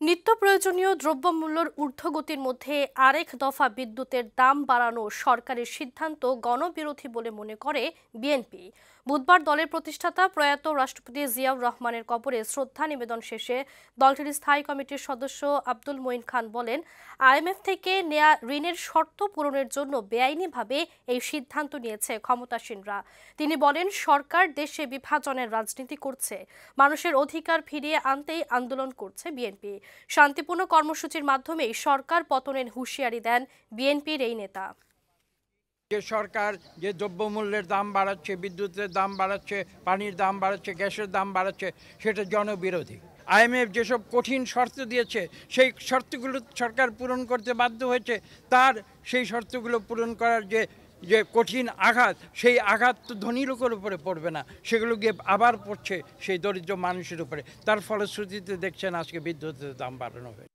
নিত্য প্রয়োজনীয় দ্রব্যমূল্যর ঊর্ধ্বগতির মধ্যে আরেক দফা বিদ্যুতের দাম বাড়ানো সরকারের সিদ্ধান্ত গণবিরোধী বলে মনে করে বিএনপি। বুধবার দলের প্রতিষ্ঠাতা প্রয়াত রাষ্ট্রপতি জিয়াউর রহমানের কবরে শ্রদ্ধা নিবেদন শেষে দলটির স্থায়ী কমিটির সদস্য আব্দুল মঈন খান বলেন, আইএমএফ থেকে নেয়া ঋণের শর্ত পূরণের জন্য বেআইনিভাবে এই সিদ্ধান্ত নিয়েছে ক্ষমতাসীনরা। তিনি বলেন, সরকার দেশে বিভাজনের রাজনীতি করছে, মানুষের অধিকার ফিরিয়ে আনতেই আন্দোলন করছে বিএনপি। শান্তিপূর্ণ কর্মসূচির মাধ্যমেই সরকার পতনের হুঁশিয়ারি দেন বিএনপির এই নেতা। যে সরকার যে দ্রব্যমূল্যের দাম বাড়াচ্ছে, বিদ্যুতের দাম বাড়াচ্ছে, পানির দাম বাড়াচ্ছে, গ্যাসের দাম বাড়াচ্ছে, সেটা জনবিরোধী। আইএমএফ যেসব কঠিন শর্ত দিয়েছে, সেই শর্তগুলো সরকার পূরণ করতে বাধ্য হয়েছে, তার সেই শর্তগুলো পূরণ করার যে যে কঠিন আঘাত, সেই আঘাত তো ধনী লোকের উপরে পড়বে না। সেগুলো গিয়ে আবার পড়ছে সেই দরিদ্র মানুষের উপরে। তার ফলশ্রুতিতে দেখছেন আজকে বিদ্যুতের দাম বাড়ানো হয়েছে।